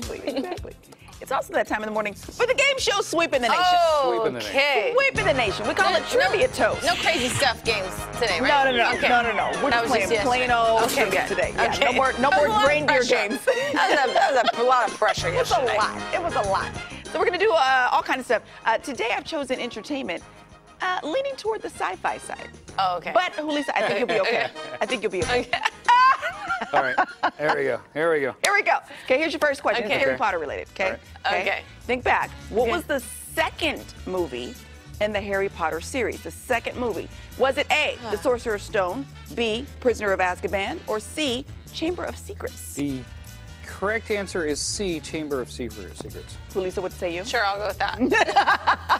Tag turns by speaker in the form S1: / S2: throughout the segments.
S1: exactly, exactly. It's also that time in the morning for the game show Sweeping the Nation.
S2: Sweeping the nation.
S1: Sweeping the Nation. We call it Trivia Toast.
S3: No crazy stuff games today,
S1: No,
S3: right?
S1: no, no,
S3: Okay.
S1: no, no, no. We're
S3: That
S1: just playing
S3: just
S1: plain old
S3: Okay,
S1: trivia today. Yeah,
S3: Okay.
S1: no more, no more
S3: a lot of
S1: reindeer games.
S3: That was, a, that was a lot of pressure
S1: It was a lot. It was a lot. So we're gonna do uh, all kinds of stuff. Uh, today I've chosen entertainment, uh, leaning toward the sci-fi side.
S3: Oh, okay.
S1: But Julissa, I think you'll be okay. I think you'll be okay.
S3: Okay.
S2: All right. There we go. Here we go.
S1: Here we go. Okay, here's your first question.
S3: Okay.
S1: Harry
S2: Okay.
S1: Potter related. Okay.
S2: All
S3: right. Okay.
S1: Think back. What
S3: Okay.
S1: was the second movie in the Harry Potter series? The second movie. Was it A, The Sorcerer's Stone, B, Prisoner of Azkaban, or C, Chamber of Secrets?
S2: The correct answer is C, Chamber of Secret Secrets.
S1: Julissa, what say you?
S3: Sure, I'll go with that.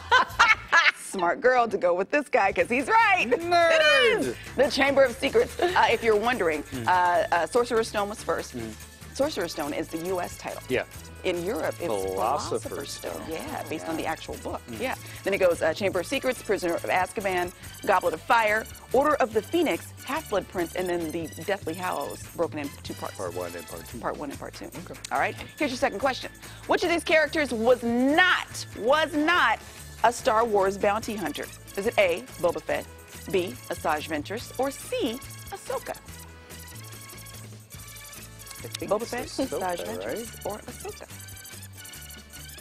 S1: Smart girl to go with this guy because he's right.
S2: Nerd.
S1: It is. The Chamber of Secrets. Uh, if you're wondering, uh, uh, Sorcerer's Stone was first. Sorcerer's Stone is the U.S. title.
S2: Yeah.
S1: In Europe, it's
S2: Philosopher's
S1: Philosopher's Stone.
S2: Stone.
S1: Yeah, based on the actual book. Yeah. Then it goes uh, Chamber of Secrets, Prisoner of Azkaban, Goblet of Fire, Order of the Phoenix, Half-Blood Prince, and then the Deathly Hallows, broken into two parts.
S2: Part one and part two.
S1: Part one and part two. Okay. All right. Here's your second question. Which of these characters was not was not a Star Wars bounty hunter? Is it A. Boba Fett, B. Asajj Ventress, or C. Ahsoka? Boba Fett,
S2: Ahsoka,
S1: Asajj Ventress,
S2: right?
S1: or Ahsoka?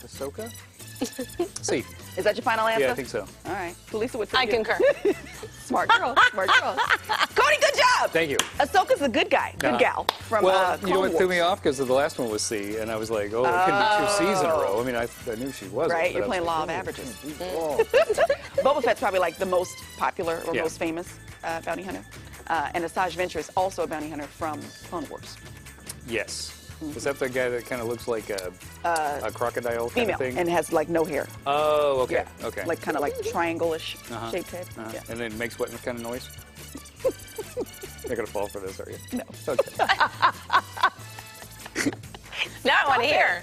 S2: Ahsoka? C.
S1: Is that your final answer?
S2: Yeah, I think so.
S1: All right. Lisa, what's
S3: I concur.
S1: Smart girl. Smart girl. Cody, good job.
S2: Thank you.
S1: Ahsoka's the good guy, good
S2: Uh-huh.
S1: gal from
S2: Well,
S1: uh,
S2: you know
S1: Clone
S2: what threw me off because the last one was C, and I was like, oh, it couldn't be two C's in a row. I mean, I, I knew she was.
S1: Right, you're playing law of averages. Boba Fett's probably like the most popular or
S2: Yeah.
S1: most famous uh, bounty hunter. Uh, and Asajj Ventress, also a bounty hunter from Clone Wars.
S2: Yes. Is that the guy that kind of looks like a, a crocodile kind
S1: Uh, Female,
S2: of thing?
S1: and has like no hair.
S2: oh, okay.
S1: Yeah.
S2: Okay.
S1: Like kind of like triangle-ish
S2: Uh-huh.
S1: shaped head.
S2: Uh-huh.
S1: Yeah.
S2: And then makes what kind of noise? Not gonna fall for this, are you?
S1: No.
S2: Okay.
S3: now I want to hear.